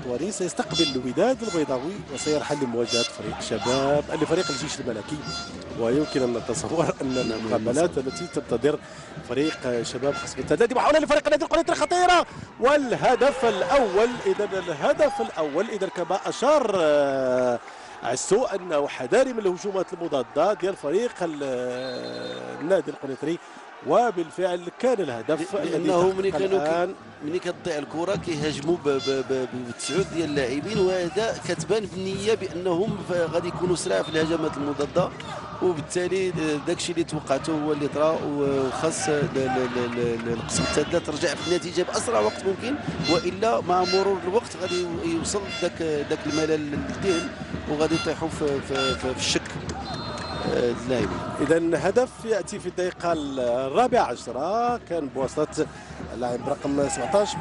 الاسطواني سيستقبل الوداد البيضاوي وسيرحل لمواجهة فريق شباب لفريق الجيش الملكي. ويمكن أن نتصور أن المقابلات التي تنتظر فريق شباب قسم التدادي محاولة لفريق النادي القنيطري خطيرة. والهدف الأول اذا الهدف الأول اذا كما أشار عسو انه حذاري من الهجومات المضادة ديال فريق ال- النادي القنيطري وبالفعل كان الهدف لأنه ملي كانوا ملي كتضيع الكرة كيهاجموا ب- ب- ب- بتسعود ديال اللاعبين وهذا كتبان بالنية بأنهم غادي يكونوا سرعه في الهجمات المضادة. وبالتالي داكشي اللي توقعته هو اللي طرا وخاص القسم الثالثه ترجع في النتيجة بأسرع وقت ممكن وإلا مع مرور الوقت غادي يوصل داك داك الملل للذهن وغادي يطيحوا في, في, في, في الشك آه، اللاعبين. إذا هدف يأتي في الدقيقة الرابعة عشرة كان بواسطة اللاعب رقم 17